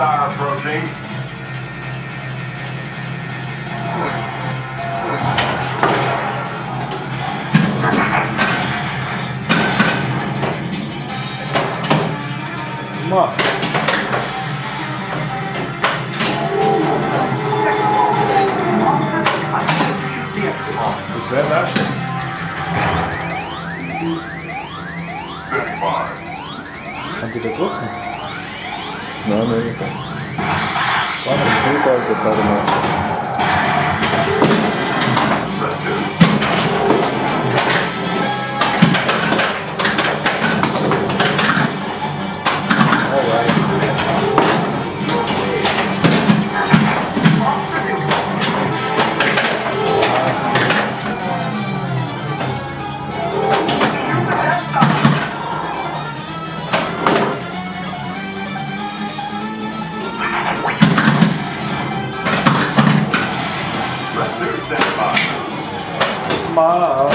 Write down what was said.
Star approaching. Das wäre wär schon. Kann die da drücken? Noch ein Keyboard, jetzt hat er mal. mở ở